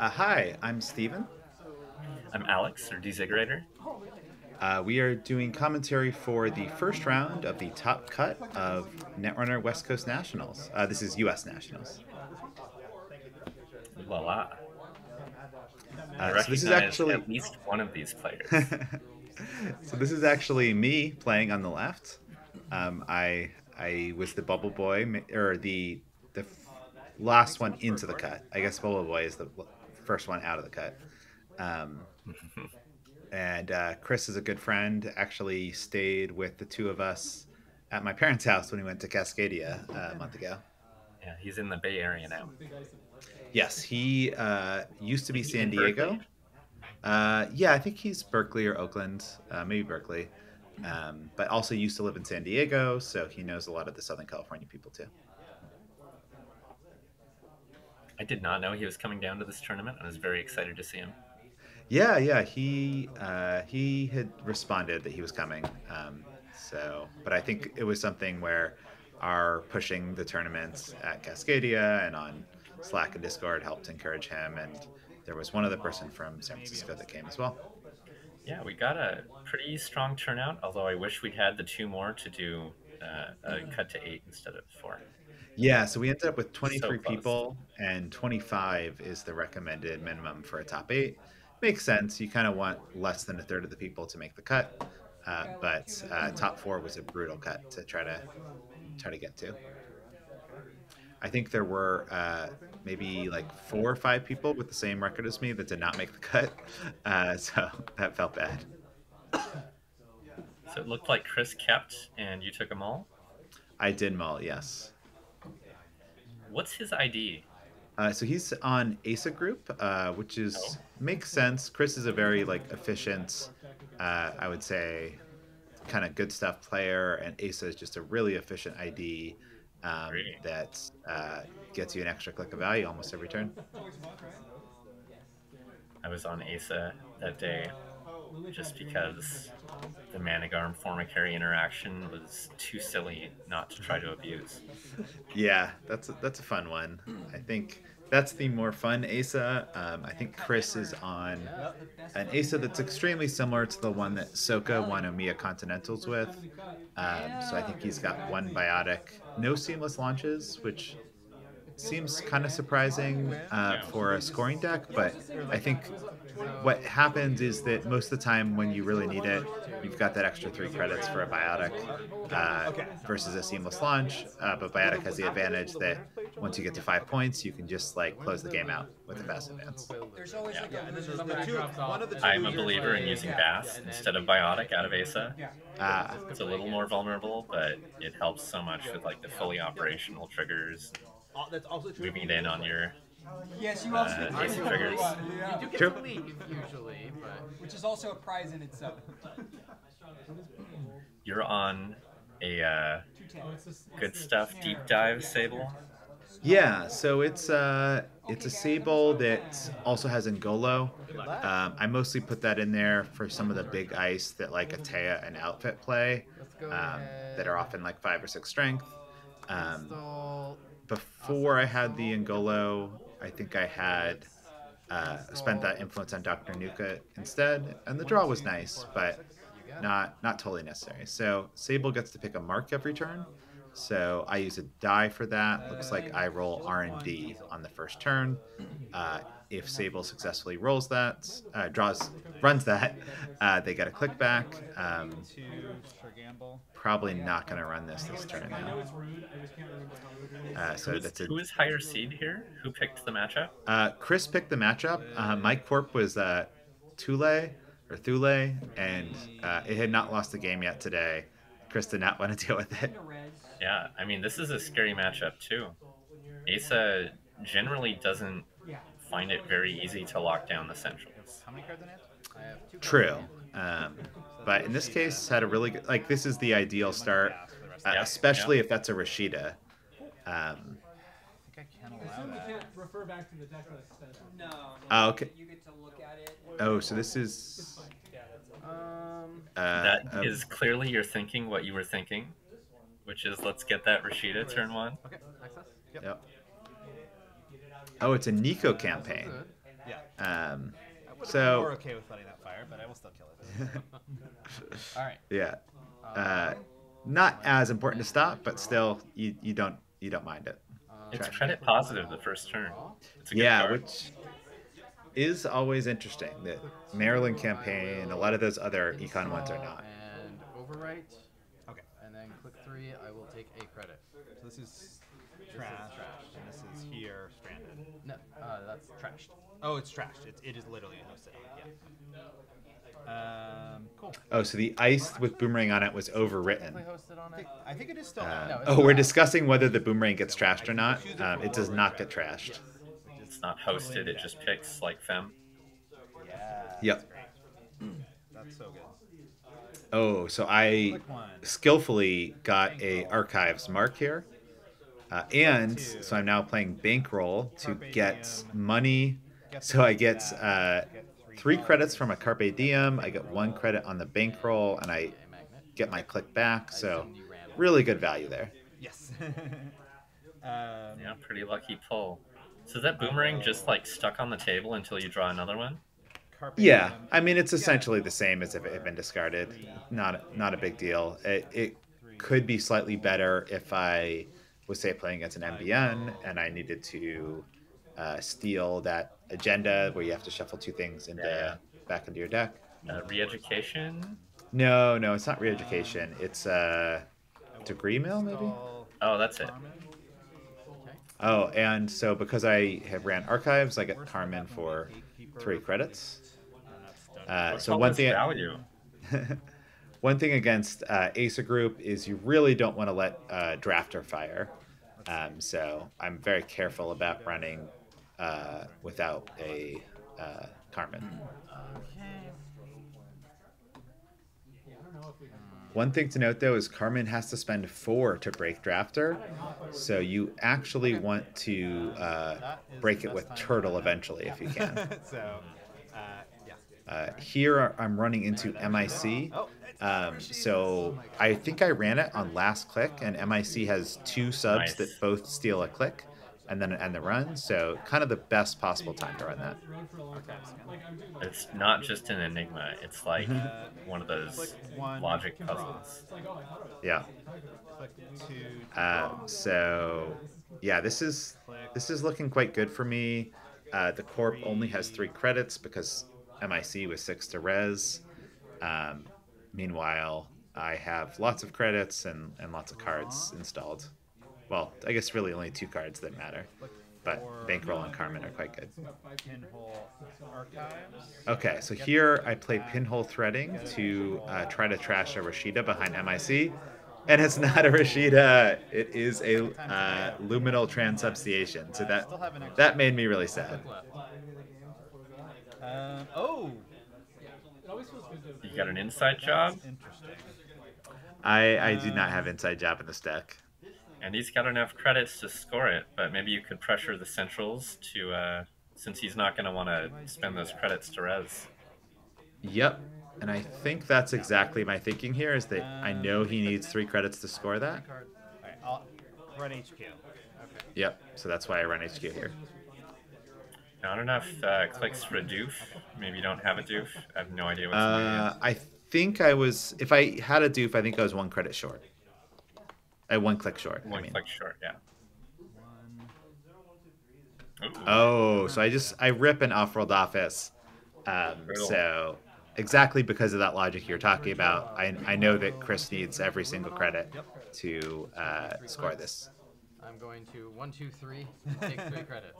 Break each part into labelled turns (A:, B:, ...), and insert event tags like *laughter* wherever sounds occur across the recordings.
A: Uh, hi, I'm Steven.
B: I'm Alex, or dezigerator.
A: Uh, we are doing commentary for the first round of the top cut of Netrunner West Coast Nationals. Uh, this is U.S. Nationals.
B: La la.
A: Uh, so this is actually
B: at least one of these players. *laughs*
A: so this is actually me playing on the left. Um, I I was the bubble boy or the the last one into the cut. I guess bubble boy is the first one out of the cut. Um, and uh, Kris is a good friend. Actually, stayed with the two of us at my parents' house when we went to Cascadia uh, a month ago.
B: yeah, he's in the Bay Area now.
A: Yes, he uh, used to be San Diego. Uh, yeah, I think he's Berkeley or Oakland, uh, maybe Berkeley, um, but also used to live in San Diego, so he knows a lot of the Southern California people too.
B: I did not know he was coming down to this tournament. I was very excited to see him.
A: Yeah, yeah, he uh, he had responded that he was coming. Um, so, but I think it was something where our pushing the tournaments at Cascadia and on Slack and Discord helped encourage him, and there was one other person from San Francisco that came as well.
B: Yeah, we got a pretty strong turnout, although I wish we'd had the two more to do uh, a cut to eight instead of four.
A: Yeah, so we ended up with 23
B: So
A: people, and 25 is the recommended minimum for a top eight. Makes sense. You kind of want less than a third of the people to make the cut, uh, but uh, top four was a brutal cut to try to try to get to. I think there were uh, maybe like four or five people with the same record as me that did not make the cut, *laughs* uh, so that felt bad.
B: So it looked like Kris kept and you took them all.
A: I did mull, yes.
B: What's his ID?
A: Uh, so he's on ASA group, uh, which is makes sense. Kris is a very like efficient, uh, I would say, kind of good stuff player, and ASA is just a really efficient ID um, that uh, gets you an extra click of value almost every turn.
B: I was on ASA that day just because the Manegarm Formicary interaction was too silly not to try to abuse.
A: Yeah, that's a, that's a fun one. I think that's the more fun ASA. Um, I think Kris is on an ASA that's extremely similar to the one that Soka won Omiya Continentals with. Um, so I think he's got one biotic, no seamless launches, which seems kind of surprising uh, for a scoring deck. But I think what happens is that most of the time when you really need it, you've got that extra three credits for a biotic uh, versus a seamless launch. Uh, but biotic has the advantage that once you get to five points, you can just like close the game out with a fast advance.
C: There's always like
B: Yeah.
C: a
D: this is
C: the
D: the
C: two,
D: drops off.
C: one of the two
B: I'm a believer in using Bass instead of Biotic out of ASA.
A: Ah,
B: It's a little more vulnerable, but it helps so much with like the fully operational triggers,
D: That's also true.
B: moving in on your
C: Yes, you
B: uh,
C: also get
B: AC
C: two. Yeah.
D: You do get
A: True.
D: to leave usually, but
C: which is also a prize in itself.
B: You're on a uh, good stuff deep dive Sable.
A: yeah. So it's uh, it's a Sable that also has Ngolo. Um, I mostly put that in there for some of the big ice that like A Teia and Outfit play, um, that are often like five or six strength. Um,
D: Install-
A: before I had the Ngolo, I think I had uh, spent that influence on Dr. Nuka instead, and the draw was nice, but not not totally necessary. So Sable gets to pick a mark every turn. So I use a die for that. Looks like I roll R and D on the first turn. Uh, if Sable successfully rolls that, uh, draws, runs that, uh, they get a click back. Um,
E: Two for gamble.
A: probably not going to run this this turn. Uh, so
B: Who's,
A: that's a
B: who is higher seed here? Who picked the matchup?
A: Uh, Kris picked the matchup. Uh, my corp was uh, Thule or Thule, and uh, it had not lost a game yet today. Kris did not *laughs* want to deal with it.
B: Yeah, I mean this is a scary matchup too. Asa generally doesn't find it very easy to lock down the centrals.
D: How many cards in hand? I have two.
A: True, um, but in this case, had a really good. Like this is the ideal start, uh, especially if that's a Rashida. Um,
D: I think I can allow that.
F: refer back to the deck list.
C: No. no,
A: Oh, okay.
C: You get to look at it.
A: oh, so this is.
D: Um,
A: Uh,
B: That
A: uh,
B: is clearly you're thinking what you were thinking, which is let's get that Rashida turn one.
D: okay, access. Yep.
A: Yep. Oh, it's a Nico campaign.
D: good.
E: Yes.
A: Um,
E: I would
A: So-
E: more okay with letting that fire, but I will still kill it. *laughs*
D: All right.
A: yeah. Uh, not as important to stop, but still, you, you don't you don't mind it.
B: It's
A: Trash.
B: credit positive the first turn. It's a
A: Yeah,
B: card.
A: which is always interesting. The Marilyn campaign, a lot of those other econ ones are not.
D: And overwrite.
E: Okay.
D: And then click three. I will take a credit.
E: So this is trash, and this is here stranded.
D: No, uh, that's trashed.
E: Oh, it's trashed. It, it is literally hosted on. Yeah. Um, cool.
A: Oh, so the ice with boomerang on it was overwritten.
D: Technically hosted on
E: I think, it is still.
A: Uh.
D: No,
A: oh, we're discussing whether the boomerang gets trashed or not. Um, it does not get trashed.
B: It's not hosted, it just picks like Fem.
E: Yeah.
A: Yep.
E: That's, so good.
A: Oh, so I skillfully got a archives mark here. Uh, and so I'm now playing bankroll to get money. So I get uh, three credits from a carpe diem. I get one credit on the bankroll, and I get my click back. So
D: assumed you ran it.
A: really good value there.
E: Yes. *laughs* um,
B: Yeah, pretty lucky pull. So is that boomerang just like stuck on the table until you draw another one?
A: Yeah. I mean it's essentially the same as if it had been discarded. Not not a big deal. It, it could be slightly better if I was say playing against an MBN and I needed to uh, steal that agenda where you have to shuffle two things into
B: Yeah,
A: back into your deck.
B: Uh, re-education?
A: No, no, it's not re-education. It's uh, degree mill maybe.
B: Oh, that's it.
A: Oh, and so because I have ran archives, I get Carmen for three credits.
E: Done.
A: Uh, so one thing.
B: value? *laughs*
A: One thing against uh, Asa Group is you really don't want to let uh, Drafter fire. Um, so I'm very careful about running uh, without a uh, Carmen. One thing to note though is Carmen has to spend four to break Drafter. So you actually want to uh, break it with Turtle eventually if you can. *laughs*
E: so, uh.
A: Uh, here I'm running into MIC.
E: Oh,
A: Um, so I think I ran it on last click, and MIC has two subs
B: Nice.
A: that both steal a click, and then end the run. So kind of the best possible time to run that.
B: It's not just an enigma. It's *laughs* like
E: Uh,
B: one of those logic puzzles.
A: Yeah.
E: Click.
A: Um, so yeah, this is this is looking quite good for me. Uh, the corp only has three credits because MIC was six to res. Um, meanwhile, I have lots of credits and, and lots of cards installed. Well, I guess really only two cards that matter, but Bankroll and Carmen are quite good. Okay, so here I play Pinhole Threading to uh, try to trash a Rashida behind MIC. And it's *laughs* not a Rashida, it is a uh, luminal transubstantiation. So that that made me really sad.
D: Click left.
E: Um, oh,
B: You got an inside job,
E: interesting.
A: I, I do not have inside job in this deck.
B: and he's got enough credits to score it. But maybe you could pressure the centrals to, uh, since he's not going to want to spend those credits to res.
A: Yep. And I think that's exactly my thinking here is that I know he needs three credits to score that.
E: All right, I'll run HQ.
A: Yep. So that's why I run HQ here.
B: Not enough uh, clicks for a doof. Maybe you don't have a doof. I have no idea what's
A: Uh, I think I was, if I had a doof, I think I was one credit short. I one click short. I
B: One
A: mean.
B: click short, yeah. Ooh.
A: Oh, so I just I rip an off-world office. Um, so exactly because of that logic you're talking about, I I know that Kris needs every single credit to uh, score this.
D: I'm going to one, two, three. *laughs* Take three credits.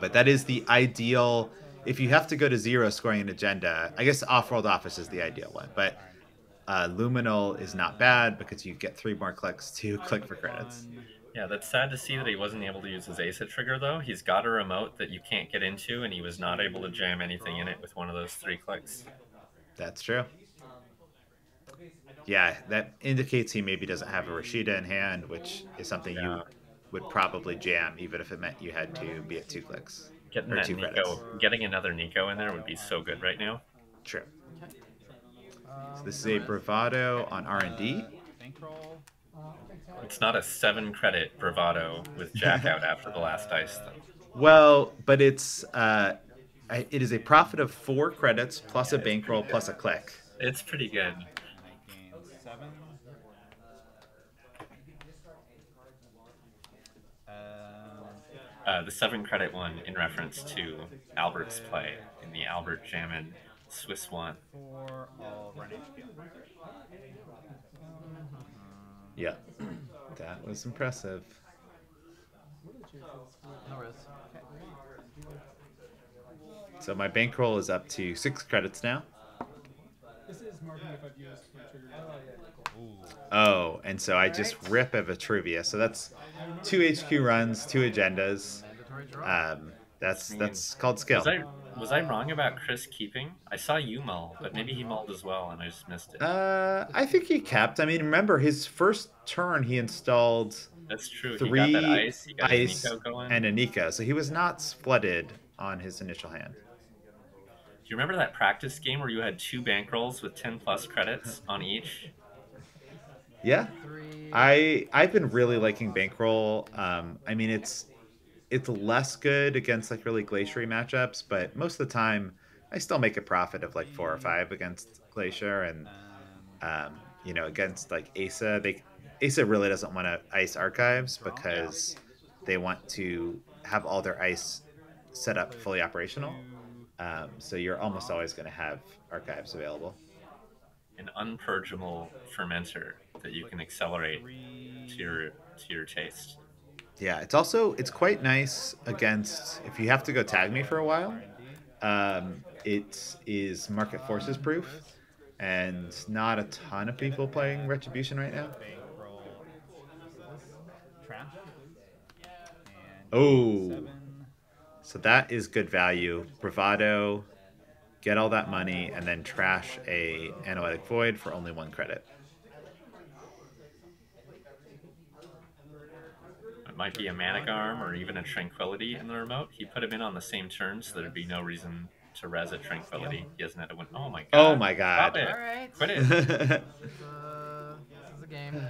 A: But that is the ideal. If you have to go to zero scoring an agenda, I guess off-world office is the ideal one. But uh, Luminal is not bad because you get three more clicks to *laughs* click for credits.
B: Yeah, that's sad to see that he wasn't able to use his ACID trigger though. He's got a remote that you can't get into, and he was not able to jam anything in it with one of those three clicks.
A: That's true. Yeah, that indicates he maybe doesn't have a Rashida in hand, which is something
B: Yeah.
A: you would probably jam, even if it meant you had to be at two clicks.
B: Getting
A: Or
B: that
A: two
B: Nico,
A: credits.
B: getting another Nico in there would be so good right now.
A: True. So this is a bravado on R and D.
B: It's not a seven credit bravado with Jack out after the last dice though.
A: Well, but it's uh, it is a profit of four credits plus a bankroll plus a click.
B: It's pretty good.
E: And I gain seven. Um,
B: Uh, the seven credit one in reference to Albert's play in the Albert Jammin Swiss one.
E: four, I'll run HQ.
A: Yeah, *clears throat* that was impressive. So my bankroll is up to six credits now.
C: This is marking if I've used my trigger.
E: Ooh.
A: Oh, and so I just rip a Vitruvius. So that's two HQ runs, two agendas. Um, that's that's called skill.
B: Was I was I wrong about Kris keeping? I saw you mull, but maybe he mulled as well, and I just missed it.
A: Uh, I think he kept. I mean, remember his first turn he installed
B: That's true.
A: three
B: he got that ice. He got
A: ice
B: Nico going.
A: and Anika, so he was not flooded on his initial hand.
B: Do you remember that practice game where you had two bankrolls with ten plus credits on each?
A: Yeah, I I've been really liking bankroll. Um, I mean it's it's less good against like really glaciary matchups, but most of the time I still make a profit of like four or five against glacier, and
E: um,
A: you know against like Asa, they Asa really doesn't want to ice archives because they want to have all their ice set up fully operational. Um, so you're almost always going to have archives available.
B: An unpurgeable fermenter that you can accelerate to your to your taste.
A: Yeah, it's also it's quite nice against if you have to go tag me for a while. Um, it is market forces proof, and not a ton of people playing Retribution right now. Oh, so that is good value. Bravado, get all that money, and then trash a Anoetic void for only one credit.
B: Might be a Manegarm or even a tranquility in the remote. He put him in on the same turn, so there'd be no reason to res a tranquility. He hasn't had to win. Oh my god.
A: Oh my
B: Stop
A: god.
B: it.
D: All right.
B: Quit it.
D: This is, uh, this is a game.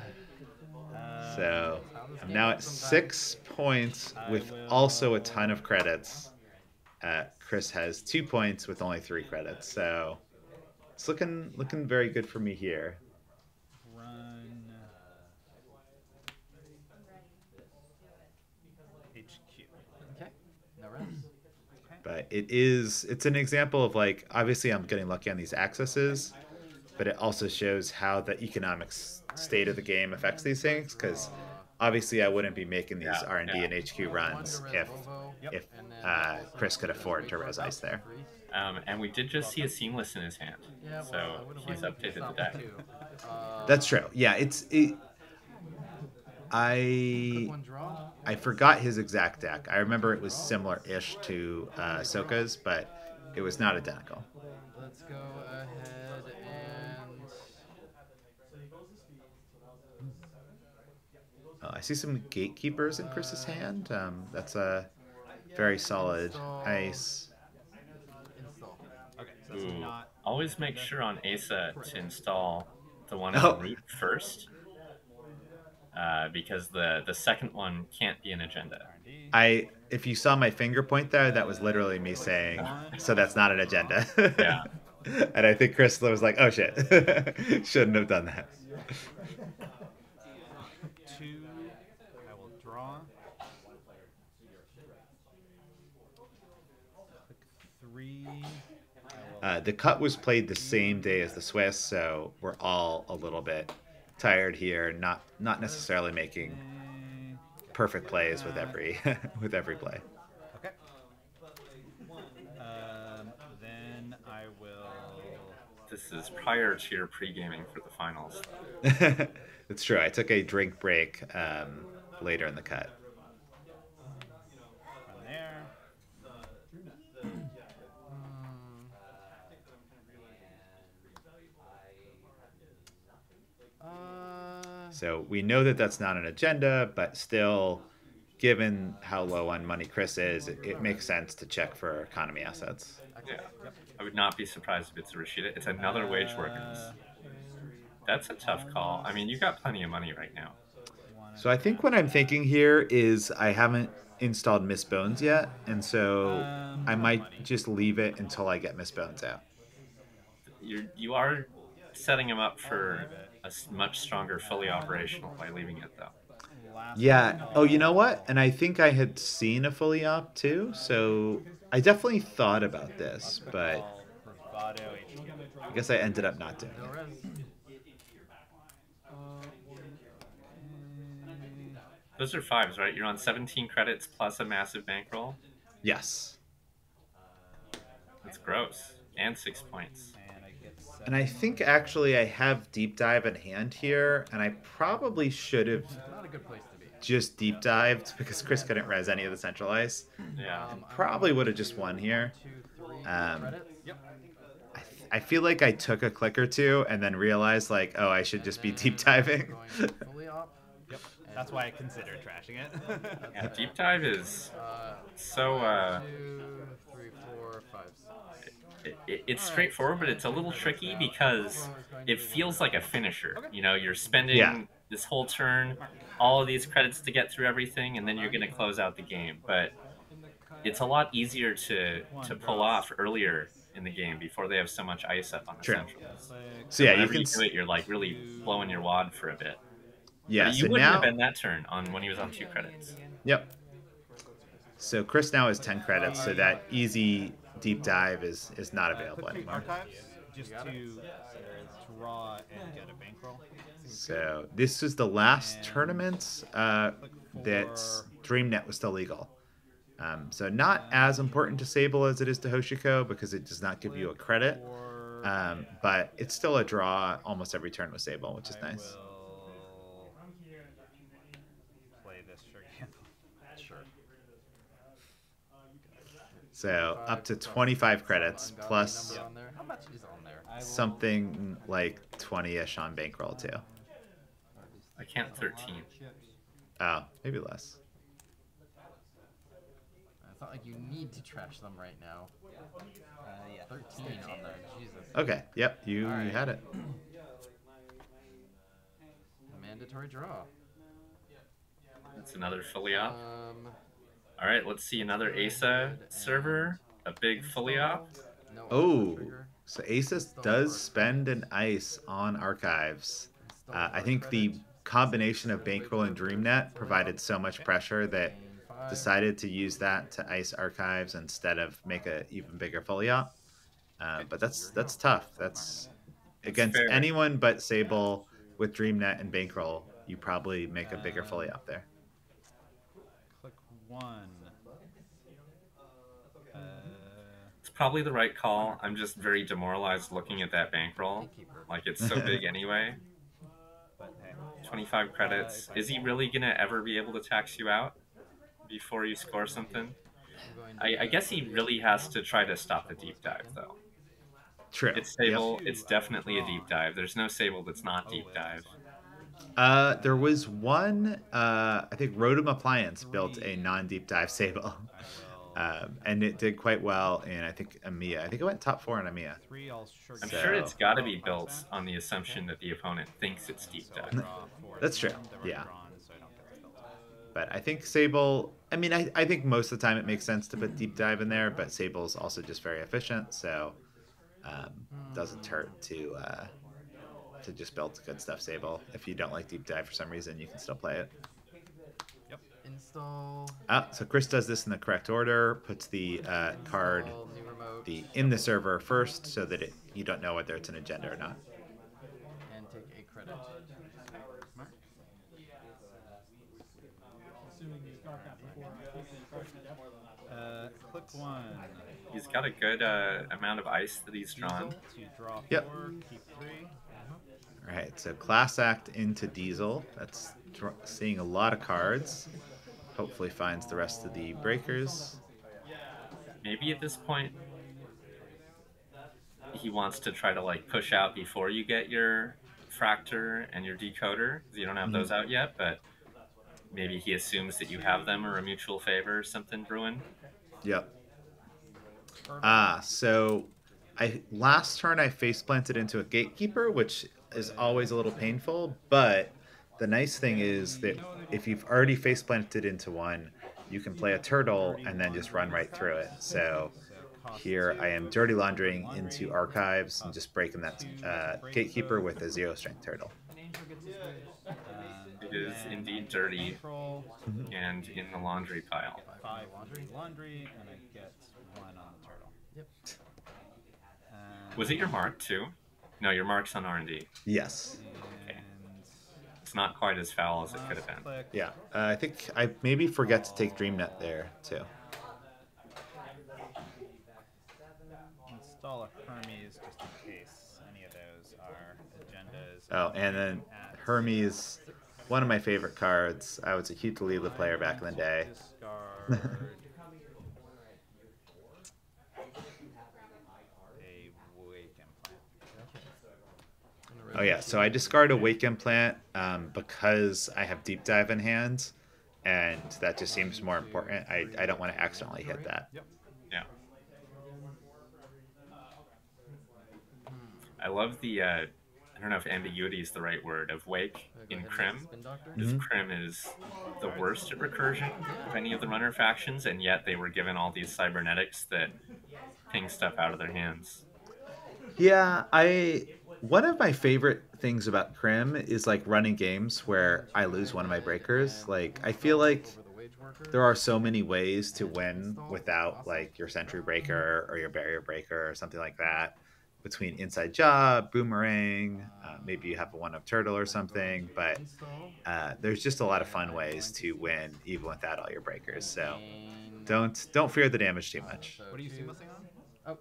E: Uh,
A: so I'm now at six points with also a ton of credits. Uh, Kris has two points with only three credits, so it's looking looking very good for me here.
E: Run. HQ.
D: Okay. No risk.
A: But it is it's an example of like obviously I'm getting lucky on these accesses, but it also shows how the economic s- state of the game affects these things because obviously I wouldn't be making these
B: Yeah,
A: R and D
B: yeah.
A: and HQ runs
D: One to res
A: if
D: Ovo,
A: if uh, Kris could afford to res ice there.
B: Um, and we did just see a seamless in his hand.
D: Yeah,
B: so he's updated the deck.
D: not two. Uh,
A: That's true. Yeah, it's it.
D: Quick
A: I. I forgot his exact deck. I remember it was similar-ish to uh, Soka's, but it was not identical.
D: Let's go ahead and
A: Uh, I see some gatekeepers in Kris's hand. Um, that's a very solid ice.
D: install.
E: Okay, so that's
B: Ooh. Always make sure on ASA to install the one on root first. Uh, because the, the second one can't be an agenda.
A: I if you saw my finger point there, that was literally me saying, so that's not an agenda.
B: Yeah. *laughs*
A: and I think Kris was like, oh shit, *laughs* shouldn't have done that.
E: Two. I will draw. Click three. I will
A: Uh, the cut was played the same day as the Swiss, so we're all a little bit tired here. Not not necessarily making perfect plays with every *laughs* with every play.
E: Okay. Um, then I will.
B: This is prior to your pre gaming for the finals. *laughs*
A: it's true. I took a drink break um, later in the cut.
E: Run there.
D: Uh,
A: So we know that that's not an agenda, but still, given how low on money Kris is, it, it makes sense to check for economy assets.
B: Yeah. I would not be surprised if it's a Rashida. It's another wage workers. That's a tough call. I mean, you got plenty of money right now.
A: So I think what I'm thinking here is I haven't installed Miss Bones yet, and so I might just leave it until I get Miss Bones out.
B: You're you are setting him up for a much stronger fully operational by leaving it though.
A: Yeah. Oh, you know what? And I think I had seen a fully op too, so I definitely thought about this, but
E: call, Bravado HQ.
A: I guess I ended up not doing it.
B: Those are fives, right? You're on 17 credits plus a massive bankroll.
A: Yes.
B: That's gross. And six points.
E: And I get seven.
A: And I think actually I have deep dive in hand here, and I probably should have
D: Not a good place to be.
A: just deep dived because Kris couldn't res any of the central ice.
B: Yeah.
D: Um, I'm
A: Probably would have just won here.
D: Two, three
A: Um,
D: credits.
E: Yep.
A: I, th- I feel like I took a click or two and then realized like, oh, I should just be deep diving.
D: Going fully op.
E: Yep. That's why I considered trashing it.
B: Yeah, deep dive is *laughs*
D: Uh,
B: so uh,
D: two, three, four, five, six.
B: It, it, it's straightforward, but it's a little tricky because it feels like a finisher. You know, you're spending
A: Yeah.
B: this whole turn, all of these credits to get through everything, and then you're going to close out the game. But it's a lot easier to to pull off earlier in the game before they have so much ice up on the
A: True.
B: centrals.
A: So yeah, you can.
B: you
A: s-
B: do it, you're like really blowing your wad for a bit.
A: Yeah.
B: But you
A: So
B: wouldn't
A: now.
B: have been that turn on when he was on two credits.
A: Yep. So Kris now has ten credits, so that easy deep dive is is not available
E: Click
A: anymore.
E: just to draw and get a bankroll.
A: So this was the last tournament uh, that DreamNet was still legal. Um, so not as important to Sable as it is to Hoshiko because it does not give you a credit. Um, but it's still a draw almost every turn with Sable, which is nice.
E: will play this Sure Gamble.
D: Sure.
A: So up to 25 credits plus
D: number on there. How much is on there?
E: I will-
A: something like 20ish on bankroll too.
B: I can't 13.
A: Oh, maybe less.
D: It's not like you need to trash them right now.
E: Uh, yeah.
D: 13 on there. Jesus.
A: Okay. Yep. You you had it.
D: Mandatory draw.
B: That's another fully op.
D: Um,
B: All right, let's see another ASA server, a big fully op.
A: Oh, so Asus does spend an ice on archives. Uh, I think the combination of Bankroll and DreamNet provided so much pressure that decided to use that to ice archives instead of make a even bigger fully op. Uh, but that's that's tough. That's against anyone but Sable with DreamNet and Bankroll. You probably make a bigger fully op there.
E: Click one. Uh,
B: It's probably the right call. I'm just very demoralized looking at that bankroll. Like it's so big *laughs* anyway. 25 credits. Is he really gonna ever be able to tax you out before you score something?
D: I'm going to
B: I, I guess he really has to try to stop the deep dive though.
A: True.
B: It's
A: Yep.
B: It's definitely a deep dive. There's no Sable that's not deep dive.
A: Uh, there was one. Uh, I think Rotom Appliance built a non-deep dive Sable, *laughs* um, and it did quite well. in I think EMEA. I think it went top four in EMEA.
E: Three all sugar
B: I'm
A: So-
B: sure it's got to be built on the assumption that the opponent thinks it's deep dive.
A: That's true, yeah.
E: drawn, so I don't get the filter.
A: But I think Sable. I mean, I, I think most of the time it makes sense to put deep dive in there, but Sable's also just very efficient, so um, doesn't hurt to uh, to just build good stuff. Sable. If you don't like deep dive for some reason, you can still play it. Yep.
D: install.
A: Ah, so Kris does this in the correct order. Puts the uh, card
D: install new remote,
A: the in the server first, so that it you don't know whether it's an agenda or not.
D: and take a credit.
C: Assuming you start that.
E: Uh, click one.
B: He's got a good uh, amount of ice that he's drawn.
E: To draw
A: Yep.
E: four, keep three.
A: All right, so class act into Diesel. That's seeing a lot of cards. Hopefully finds the rest of the breakers.
B: Maybe at this point he wants to try to like push out before you get your fractor and your decoder 'cause you don't have those out yet, but maybe he assumes that you have them or a mutual favor or something brewing.
A: Yep. Ah, so I last turn I face planted into a gatekeeper, which is always a little painful. But the nice thing is that if you've already face planted into one, you can play a turtle and then just run right through it. So here I am dirty laundering into archives and just breaking that uh, gatekeeper with a zero strength turtle.
B: It is indeed dirty and in the laundry pile.
E: five laundry, laundry, and I get one on the turtle.
D: Yep.
E: Um,
B: Was it your mark too? No, your mark's on R and D.
A: Yes.
E: And
B: It's not quite as foul as it could have been.
A: Yeah. Uh, I think I maybe forget to take DreamNet there too.
E: Install a Hermes just in case any of those are agendas.
A: Oh, and then Hermes, one of my favorite cards. I was a huge Leela player back in the day.
E: Discard a wake implant.
A: Oh yeah, so I discard a wake implant um, because I have deep dive in hand, and that just seems more important. I, I don't want to accidentally hit that.
E: Yep.
B: Yeah. I love the. Uh, I don't know if ambiguity is the right word of wake in
D: ahead and
B: Crim.
D: Spin Doctor.
B: Because Crim is the worst at recursion of any of the runner factions, and yet they were given all these cybernetics that ping stuff out of their hands.
A: Yeah, I one of my favorite things about Crim is like running games where I lose one of my breakers. Like I feel like
D: Over the wage worker.
A: there are so many ways to win without like your sentry breaker or your barrier breaker or something like that. Between inside job, boomerang, uh, maybe you have a one up turtle or something, but uh, there's just a lot of fun ways to win even without all your breakers. So don't don't fear the damage too much.
E: What are you
D: two-
E: seamlessing
D: Oh,
E: on?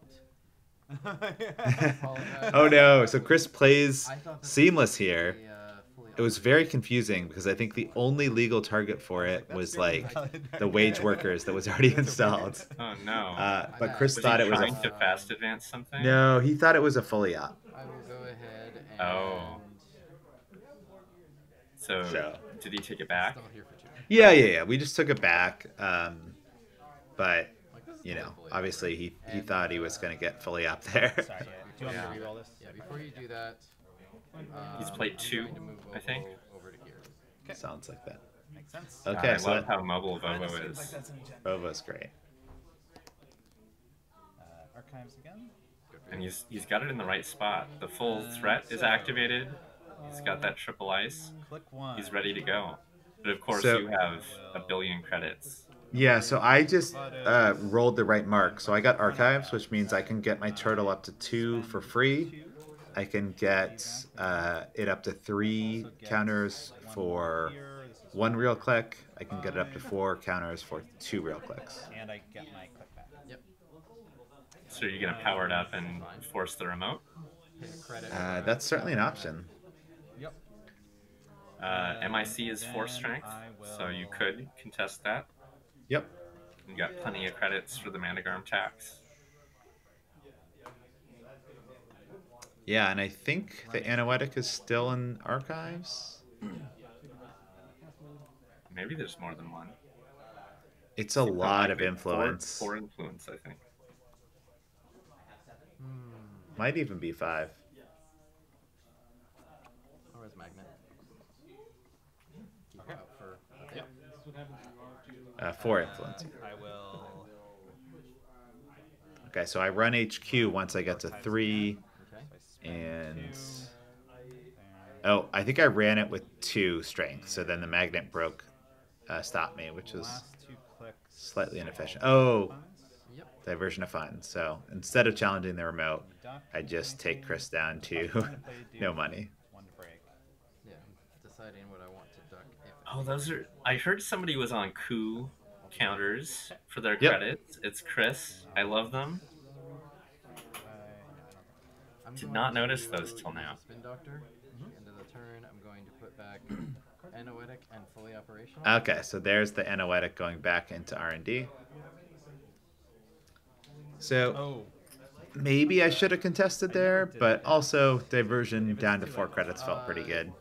E: *laughs*
A: oh no! So Kris plays
D: I thought that
A: seamless here.
D: a, uh,
A: It was very confusing because I think the only legal target for it was like the wage workers that was already *laughs* installed. *laughs*
B: Oh no!
A: Uh, but
D: bad.
A: Kris
B: was
A: thought
B: he
A: it was
B: trying
A: a
B: to fast advance something?
A: no. He thought it was a fully op.
D: I will go ahead and.
B: Oh. So,
A: So.
B: did he take it back?
D: Still here for two.
A: Yeah, yeah, yeah. We just took it back, um, but
D: Like, this is
A: you know, obviously he he thought he was gonna get fully up there. *laughs*
E: Sorry, yeah. Do you want me to reroll this?
D: Yeah, before you do that.
B: He's
D: um,
B: played two,
D: going
B: I think.
D: Vovo Over to here.
A: Sounds like that.
E: Makes sense.
A: Okay,
B: God, I
A: so
B: love
A: that,
B: how mobile
C: Kinda
B: Vovo
C: seems like
B: is.
C: that's an
A: great.
E: Uh, archives again.
B: And he's he's got it in the right spot. The full threat is activated. He's got that triple ice.
E: Click one.
B: He's ready to go. But of course,
A: So-
B: you have a billion credits.
A: Yeah, so I just uh, rolled the right mark. So I got archives, which means I can get my turtle up to two for free. I can get uh, it up to three counters for
E: Here, this is
A: one real click. I can get it up to four counters for two real clicks.
E: and I get my click back.
D: Yep.
B: So you're gonna power it up and force the remote.
D: Hit a credit.
A: Uh, that's certainly an option.
E: Yep.
B: Uh, MIC is force strength, so you could contest that.
A: Yep.
B: You got plenty of credits for the Manegarm tax.
A: Yeah, and I think the Anoetic is still in archives.
B: Maybe there's more than one.
A: It's a lot of influence.
B: Four, influence, I think. Hmm.
A: Might even be five.
D: Or is magnet? Keep
E: Okay.
D: out for.
E: Yep.
A: Uh, four influence.
E: I will.
A: Okay, so I run HQ once I get to three,
D: Okay.
E: So I spend
A: and oh, I think I ran it with two strength. So then the magnet broke, uh, stopped me, which was
E: last two clicks.
A: slightly inefficient. Oh, diversion of funds. So instead of challenging the remote, I just take Chris down to
E: I'm gonna play
A: no money.
E: One to break.
D: Yeah. I'm deciding what I want to duck. If
B: Oh, those are. I heard somebody was on coup counters for their
A: Yep.
B: credits. It's Kris. I love them.
D: I'm
B: Did not notice
D: uh,
B: those till now.
D: Spin Doctor. End of the turn, I'm going to put back *clears throat* Anoetic and fully operational.
A: Okay, so there's the Anoetic going back into R and D. So
E: Oh,
A: maybe I should have contested there, but also diversion down to four credits felt pretty good.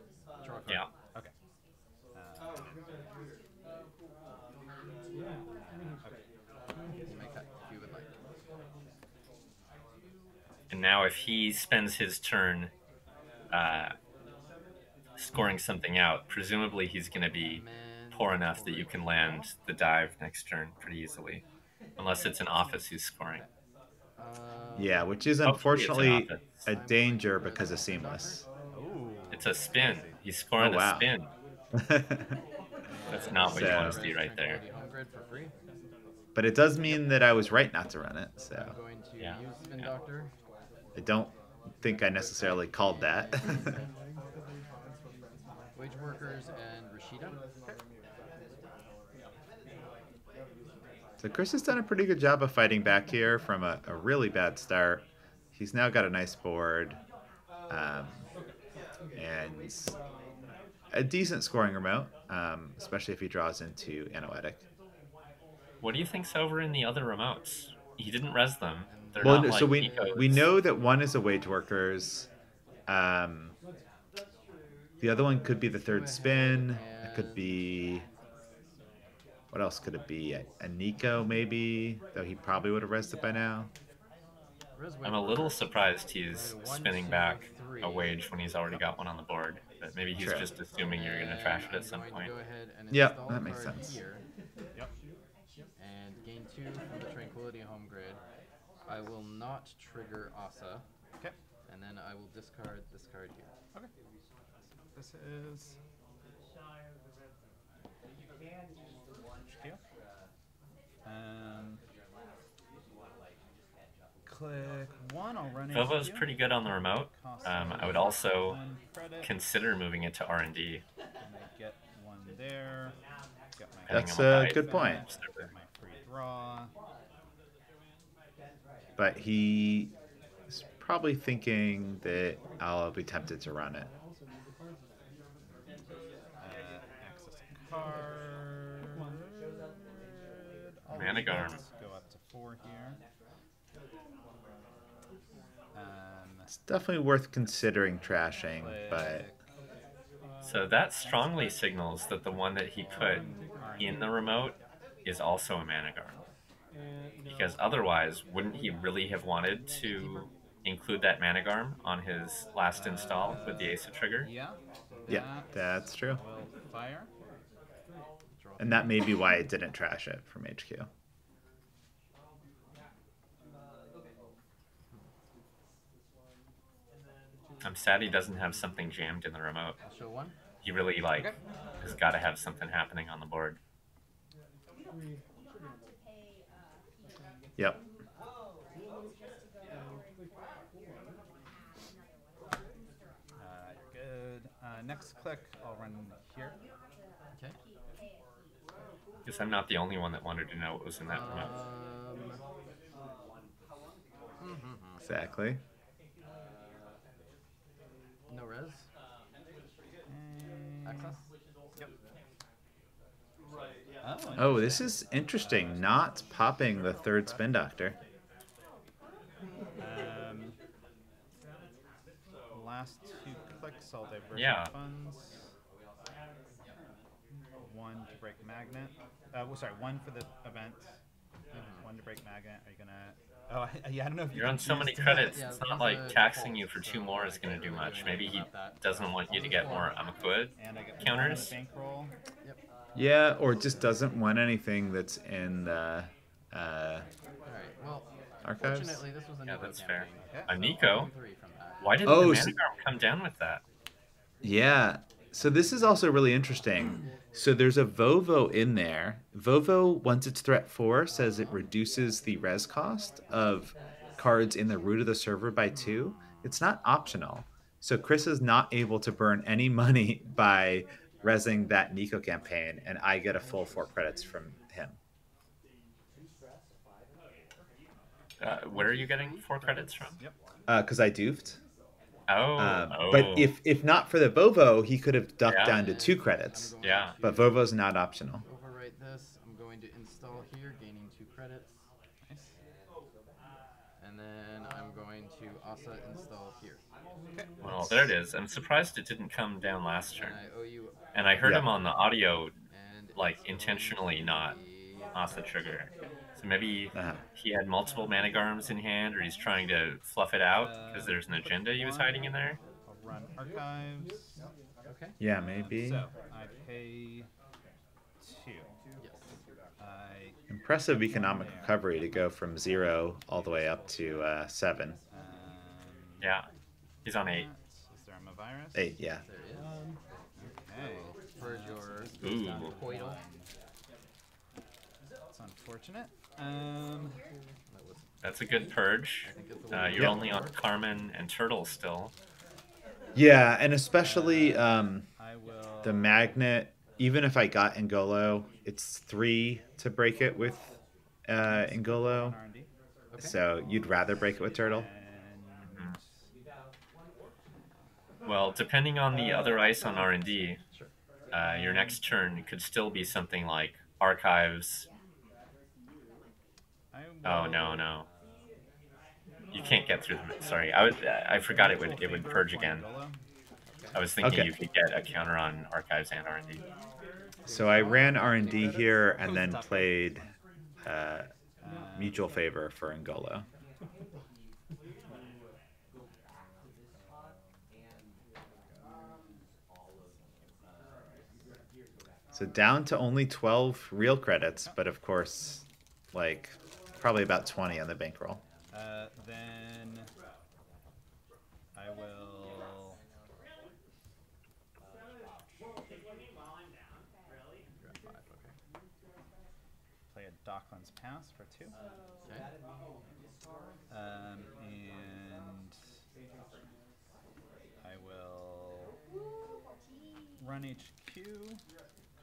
D: Draw a card.
B: Yeah.
E: okay. Uh,
D: You may cut if you would like.
B: And now, if he spends his turn uh, scoring something out, presumably he's going to be poor enough that you can land the dive next turn pretty easily, unless it's an office who's scoring.
D: Uh,
A: Yeah, which is
B: Hopefully it's an
A: unfortunately a danger because of seamless.
B: It's a spin. He's scoring
A: Oh, wow.
B: a spin. *laughs* That's not what you want to see right there.
D: Tranquility Home grid for free.
A: but it does mean that I was right not to run it, so
D: I'm going to
B: Yeah, yeah.
D: Doctor.
A: I don't think I necessarily called that. *laughs*
D: Wage Workers and Rashida.
A: so Kris has done a pretty good job of fighting back here from a, a really bad start. He's now got a nice board, um, and a decent scoring remote, um, especially if he draws into Anoetic.
B: What do you think's over in the other remotes? He didn't res them. They're
A: Well,
B: not like
A: so we we know that one is a wage workers. Um, the other one could be the third spin. It could be. What else could it be? A, a Nico maybe, though he probably would have rested by now.
B: I'm a little surprised he's spinning back a wage when he's already got one on the board. But maybe he's
A: True.
B: just assuming you're going to trash it at some point.
D: to go ahead and
A: Yep, that makes sense.
D: Here
E: Yep.
D: and gain two from the Tranquility Home Grid. I will not trigger Asa,
E: Okay.
D: and then I will discard this card here.
E: Okay. This is. HQ. Um, click one. I'll run
B: Vovo's
E: HQ.
B: pretty good on the remote. Um, I would also consider moving it to R and D.
E: and I get one. Get my
A: That's a good point.
B: Server.
E: Get my free draw.
A: But he is probably thinking that I'll be tempted to run it.
E: Uh, access a card.
B: Mana
E: these
B: Garm.
E: Go up to four here. Um,
A: It's definitely worth considering trashing, but
B: So that strongly signals that the one that he put in the remote is also a Manegarm. Because otherwise, wouldn't he really have wanted to include that Manegarm on his last install with the Asa trigger?
E: yeah.
A: yeah, that's true.
E: fire.
A: And that may be why I didn't trash it from HQ.
B: I'm sad he doesn't have something jammed in the remote.
D: Show one.
B: He really like
E: Okay.
B: has got to have something happening on the board.
A: Yep.
E: Uh, good. Uh, next click, I'll run here.
D: Okay.
B: Because I'm not the only one that wanted to know what was in that remote.
D: Um.
A: Exactly.
D: No res.
E: And-
D: Access.
E: Yep. Oh,
A: Oh, this is interesting. Not popping the third spin doctor.
E: Um, last two clicks, I'll divert
B: Yeah.
E: funds. One to break magnet. Uh, well, sorry, one for the event. One to break magnet. Are you gonna? Oh, I, *laughs* yeah. I don't know if you
B: You're on so many credits.
D: Yeah,
B: It's not like taxing you for two more is going to do much. Maybe he doesn't want you to get more Amakud.
E: And I get
B: counters.
E: bankroll.
D: Yep.
A: Yeah, or just doesn't want anything that's in the uh,
D: All right. Well,
A: archives.
D: fortunately, this was a
B: Yeah,
D: Nico
B: that's fair.
D: campaign.
E: Yeah.
B: A Nico?
D: Three from that.
B: Why didn't
A: Oh,
B: the
A: so-
B: Manegarm come down with that?
A: Yeah. So this is also really interesting. So there's a Vovo in there. Vovo, once it's threat four, says it reduces the res cost of cards in the root of the server by two. It's not optional. So Kris is not able to burn any money *laughs* by resing that Nico campaign, and I get a full four credits from him.
B: Uh, where are you getting four credits from?
E: Yep.
A: Because I doofed.
B: Oh,
A: Um,
B: oh.
A: But if if not for the Vovo, he could have ducked
B: Yeah.
A: down to two credits.
B: Yeah.
D: to
A: But Vovo's not optional.
D: Overwrite this. I'm going to install here, gaining two credits.
E: Nice.
D: And then I'm going to also install here.
B: well, there it is. I'm surprised it didn't come down last
D: And
B: turn.
D: I owe you.
B: And I heard
A: Yeah.
B: him on the audio,
D: And
B: like intentionally not
D: to be-
B: off the trigger. So maybe
A: Uh-huh.
B: he had multiple Manegarms in hand, or he's trying to fluff it out because there's an agenda he was hiding in there.
E: I'll run archives.
D: Okay.
A: Yeah, maybe.
E: So I pay
A: Impressive economic recovery to go from zero all the way up to uh, seven.
B: Yeah, he's on eight.
E: Is there a virus?
A: Eight, yeah.
D: There is.
E: Okay.
D: Purge your. Coital.
E: It's unfortunate. Um,
B: That's a good purge.
D: I think it's the
B: Uh, you're
A: Yep.
B: only on Carmen and Turtle still.
A: Yeah, and especially um, the magnet. Even if I got Ngolo, it's three to break it with uh, Ngolo.
E: R&D.
D: Okay.
A: So you'd rather break it with Turtle?
B: Well, depending on the other ice on R and D, uh, your next turn could still be something like archives. Oh no no, you can't get through them. Sorry, I would I forgot it would it would purge again. I was thinking
A: Okay.
B: you could get a counter on archives and R and D.
A: So I ran R and D here, and then played uh, mutual favor for Ngolo. So down to only 12 real credits, but of course, like probably about 20 on the bankroll.
E: Uh, then I will.
D: You're at five. Okay.
E: Play a Docklands Pass for two.
D: Okay.
E: Um, and I will run HQ.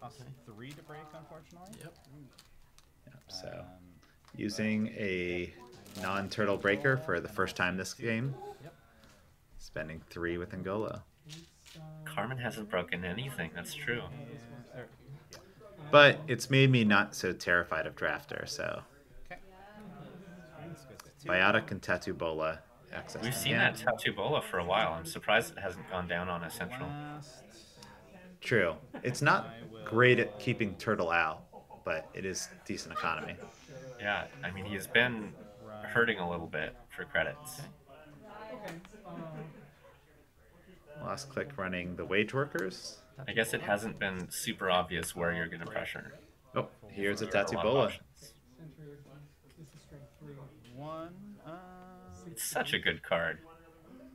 E: Cost three to break, unfortunately.
D: Yep.
A: Yeah, so
E: Um,
A: using a non-turtle breaker for the first time this game,
D: Yep.
A: spending three with Angola.
B: Carmen hasn't broken anything. That's true.
E: yeah,
A: But it's made me not so terrified of Drafter, so
E: okay. This goes to two.
A: Biotic and Tatu-Bola access.
B: We've seen
A: hand.
B: that Tatu-Bola for a while. I'm surprised it hasn't gone down on a central.
A: True. It's not great at keeping Turtle out, but it is decent economy.
B: Yeah, I mean he's been hurting a little bit for credits.
A: Last click running the wage workers.
B: I guess it hasn't been super obvious where you're going to pressure.
A: Oh, here's a
B: Tatu-Bola.
E: One.
B: It's such a good card.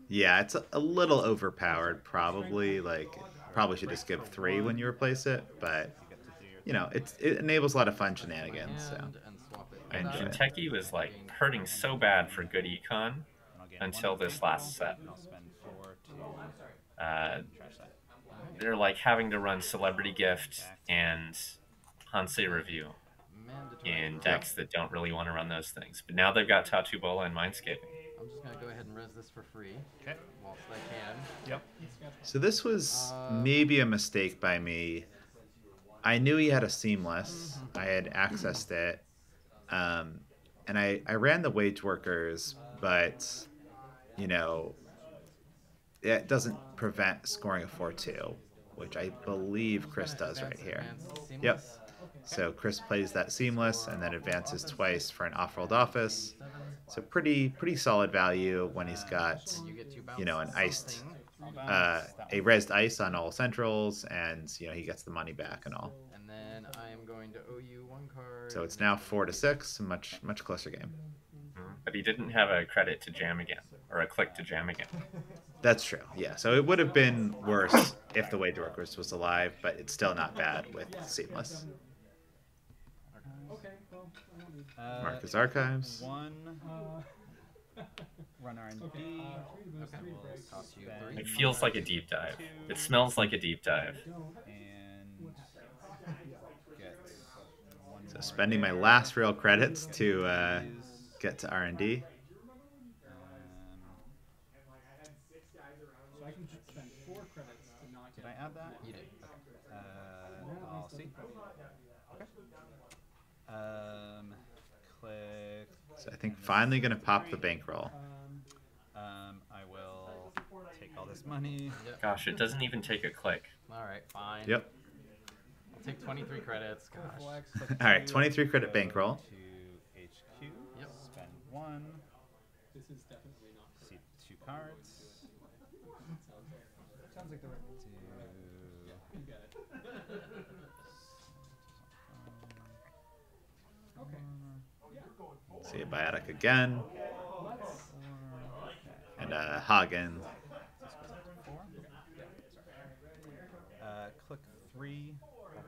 A: Yeah, it's a, a little overpowered, probably. Like, probably should just give three when you replace it, but
E: you get to do your
A: you know, it's it enables a lot of fun shenanigans. So
D: And, and swap it.
A: I enjoy it.
B: Jinteki was like hurting so bad for good econ
E: and I'll gain
B: until this last set.
E: and I'll spend four to
B: Uh. They're like having to run Celebrity Gift and Hansei Review
D: Mandatory.
B: in decks that don't really want to run those things. But now they've got Tatu-Bola and Mindscaping.
D: I'm just gonna go ahead and rez this for free
E: Okay.
D: whilst I can.
E: Yep.
A: So this was
D: Uh,
A: maybe a mistake by me. I knew he had a seamless. I had accessed it, um, and I I ran the wage workers, but you know, it doesn't prevent scoring a four two, which I believe Chris does right here. Yep. So Chris plays that seamless and then advances twice for an off-world office. So pretty pretty solid value when he's got
D: you get to
A: you know, an iced uh, a
E: one.
A: rezzed ice on all centrals, and you know he gets the money back and all.
D: And then I am going to owe you one card.
A: So it's now four to six, a much much closer game.
B: But he didn't have a credit to jam again, or a click to jam again. *laughs*
A: That's true. Yeah. So it would have been worse if the wage workers was alive, but it's still not bad with seamless.
E: Uh,
A: Marcus Archives.
E: One. Run R and D.
D: Okay. Cost you three.
B: It feels like a deep dive. It smells like a deep dive.
E: And get one
A: So
E: more
A: spending my last real credits to uh, get to R and D.
E: um,
C: So I can spend four credits to not
E: did
C: get.
E: I add that?
D: You did.
E: Uh, I'll see. Okay. Um, click.
A: So I think finally gonna pop the bankroll.
C: Um,
E: Um, I will take all this money.
D: Yep.
B: Gosh, it doesn't even take a click.
D: All right. Fine.
A: Yep.
D: I'll take 23 credits. Gosh.
A: All right, 23 credit bankroll.
E: To HQ.
D: Yep.
E: Spend one.
C: This is definitely not.
E: See two cards.
C: Sounds like the right
A: See a Biotic again. And uh, Hagen.
E: Uh, click three.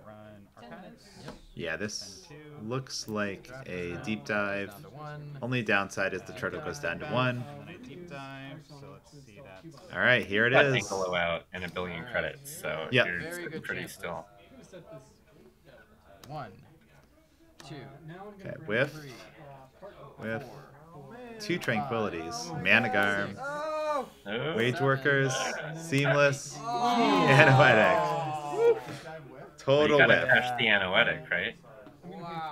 E: Run Arcanus.
A: Yeah, this looks like a deep dive.
D: Down to one.
A: Only downside is the turtle goes down to one.
E: And then I deep dive. So let's see that.
A: All right, here it is.
B: Got
A: is.
B: Angelo out and a billion credits, so
A: Yep.
B: you're sitting pretty
D: chance.
B: still.
C: I'm gonna set this.
D: One, two,
C: Now I'm gonna
A: Okay,
C: grab,
A: whiff,
D: three,
C: part
A: whiff.
D: four,
A: Two tranquilities. Manegarm,
D: six,
B: Oh,
A: wage workers, seamless,
D: Oh.
A: anoetic. Total
B: you gotta
A: whiff.
B: the anoetic, right?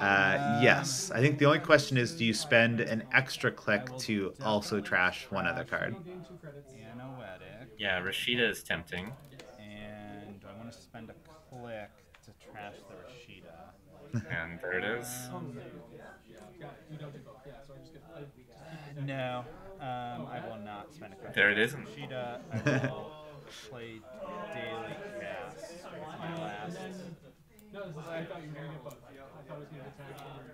A: Uh, yes. I think the only question is, do you spend an extra click to also trash one other card?
C: gain two credits.
E: Anoetic.
B: Yeah, Rashida is tempting.
E: And do I want to spend a click to trash the Rashida?
B: And there it is.
C: Um, got it. You don't do both. Yeah, so I'm just gonna. I,
E: No, um, I will not spend a click.
B: There it is.
E: Rashida, I will play daily cast. It's my last.
C: no, this is, I thought you were gonna get both. I thought it was gonna be trash and then-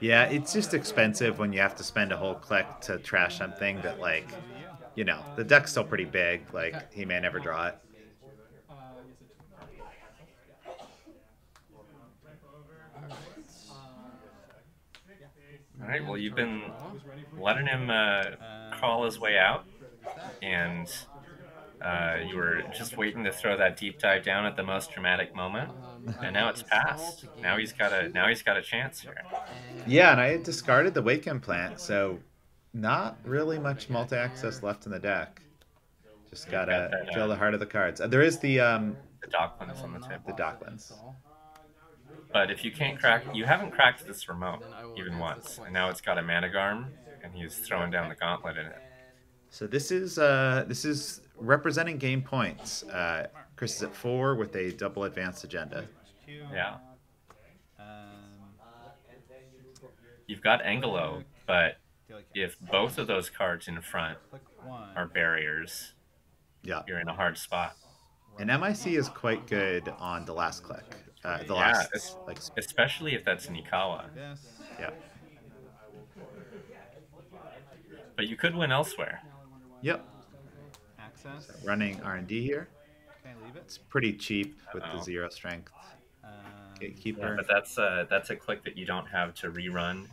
A: Yeah, it's just expensive when you have to spend a whole click to trash something that, like, you know, the deck's still pretty big. Like, he may never draw it.
C: Uh, yes, it
B: All right. Well, you've been letting him uh, crawl his way out, and uh, you were just waiting to throw that deep dive down at the most dramatic moment, and now it's passed. Now he's got a now he's got a chance here.
A: Yeah, and I had discarded the Wake Implant, so not really much multi-access left in the deck. Just gotta
B: that, uh,
A: feel the heart of the cards. Uh, There is the um,
B: The Docklands on the tip.
A: the Docklands.
B: But if you can't crack, you haven't cracked this remote even once, and now it's got a Manegarm, and he's throwing down the gauntlet in it.
A: So this is uh, this is representing game points. Uh, Chris is at four with a double advanced agenda.
B: Yeah. You've got Angelo, but if both of those cards in front are barriers,
A: Yeah,
B: you're in a hard spot.
A: and MIC is quite good on the last click. Uh, the
B: Yeah,
A: last
B: it's-
A: like
B: Especially if that's an Ikawa.
A: Yeah.
B: But you could win elsewhere.
A: Yep.
E: Access.
A: Running R and D here.
E: Can I leave it?
A: It's pretty cheap with the zero strength
E: Um,
A: gatekeeper.
B: But that's uh, that's a click that you don't have to rerun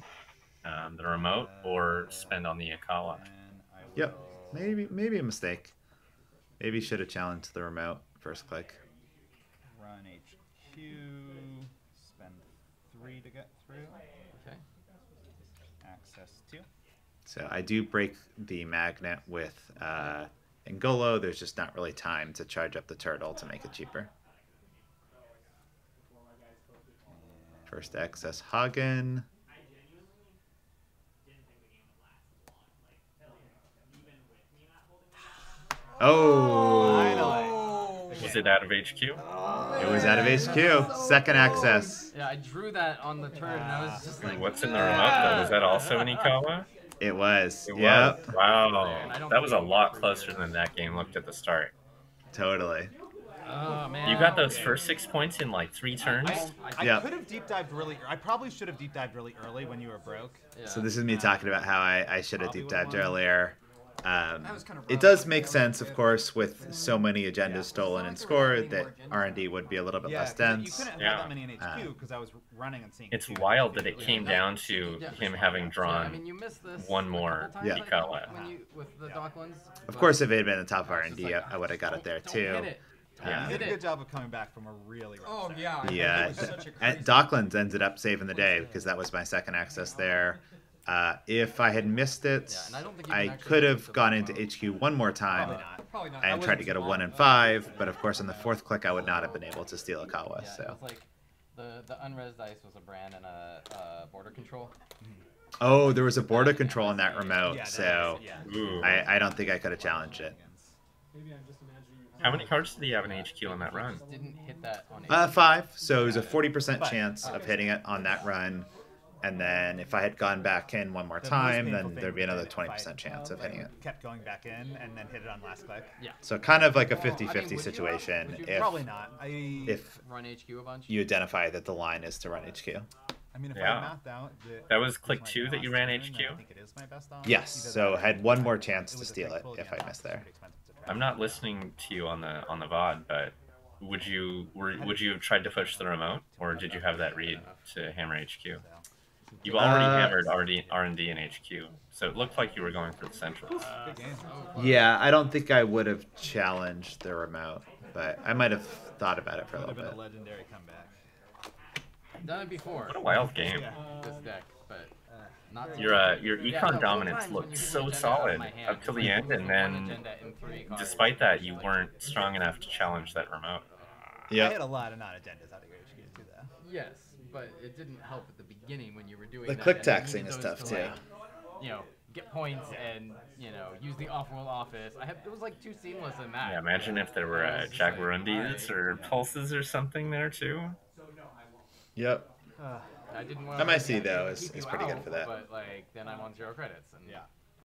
B: um, the remote or spend on the Ikawa.
A: Yep. Maybe maybe a mistake. Maybe should have challenged the remote first click.
E: Run HQ. Spend three to get through.
D: Okay.
E: Access two.
A: So I do break the magnet with uh, Angolo. There's just not really time to charge up the turtle to make it cheaper. First access Hagen. Oh,
B: Was it out of HQ?
A: it was out of HQ. Oh, Second access.
D: Yeah, I drew that on the turn, and I was just like,
B: What's in the remote though? Was that also an *laughs* Ikawa?
A: It was.
B: It
A: yep.
B: was. Wow. That was a lot closer than that game looked at the start.
A: Totally.
D: oh man.
B: You got those first six points in like three turns.
E: I
A: Yeah.
E: could have deep dived really. I probably should have deep dived really early when you were broke.
D: Yeah.
A: So this is me talking about how I, I should have deep dived earlier. Um,
F: That was kinda
A: it does make sense, of course, with so many agendas stolen and scored that R and D would be a little bit
E: Yeah,
A: less
E: 'cause you
A: dense.
E: couldn't have
B: Yeah.
E: that many in HQ because I was running and seeing.
B: It's
E: two.
B: wild that it came down to him having
D: Yeah, I
B: drawn
D: mean, you this
B: one more
D: couple times,
A: Yeah.
D: I when you with the Docklands.
A: Of course, if it had been the top of
D: I
A: R
D: was
A: and
D: just
A: D, I would have got it there too. Yeah.
E: You did a good job of coming back from a really
F: Oh
E: start.
F: yeah.
A: Yeah,
F: It was such a
A: at
F: crazy-
A: Docklands ended up saving the day because that was my second access there. Uh, if I had missed it,
D: Yeah, and I don't think
A: I could have gone into. HQ one more time
E: Probably not.
F: Probably not.
A: and tried to get a one
F: long.
A: and five. But of course, on the fourth click, I would not have been able to steal Ikawa.
D: Yeah, it
A: So,
D: was like the the unres dice was a brand and a uh, border control.
A: oh, there was a border control in that remote,
E: Yeah, that
A: so
E: is- yeah.
A: I, I don't think I could have challenged it.
C: Maybe I'm just imagining.
B: How many cards did he have in HQ on that run?
D: Didn't hit that on.
A: Uh, five. So it was a forty percent chance of hitting it on that run, and mm. then if I had gone back in one more
E: The
A: time, then there'd be another 20% chance of hitting it.
E: Kept going back in and then hit it on last click. Yeah.
A: So kind of like a
D: Well, I mean,
A: 50-50
D: you-
A: situation
D: you-
A: if
E: Probably not. I
A: if
D: Run HQ a bunch.
A: you identify that the line is to run HQ.
E: I mean, if
B: Yeah.
E: I mapped out the,
B: That was click two that you ran
E: turn,
B: HQ?
E: I think it is my best on.
A: Yes, so
E: that or
A: had one more chance to steal it if I missed there.
E: pretty expensive to
B: I'm not listening to you on the on the VOD, but would you were would you have tried to push the remote, or did you have that read to hammer HQ? You already
A: Uh,
B: hammered RD, R&D and HQ, so it looked like you were going for the centrals.
E: Good game.
A: Yeah, I don't think I would have challenged the remote, but I might have thought about it for a
E: Would have
A: little
E: been a
A: bit.
E: legendary comeback.
D: Done it before.
B: What a wild game.
E: Yeah.
D: This deck, but not.
B: Your uh, your
D: Yeah,
B: econ
D: no,
B: dominance
D: times
B: looked so
D: the agenda out of
B: solid
D: hand,
B: up till the end, and then
D: agenda and three cards.
B: despite that, you weren't strong enough to challenge that remote.
A: Yeah.
E: I had a lot of non-agendas out of your HQ too, though.
D: Yes, but it didn't help at the beginning when you were doing
A: The
D: that,
A: click taxing
D: needed
A: is tough,
D: to,
A: too.
D: like, you know, get points and you know use the off-world office. I have it was like too seamless in that.
B: Yeah, imagine if there were uh, Jaguarundis or Pulses or something there too.
A: Yep.
E: Uh, *sighs*
D: I didn't want.
A: MIC, though, is- is pretty good for that.
D: But like then I'm on zero credits and
E: yeah.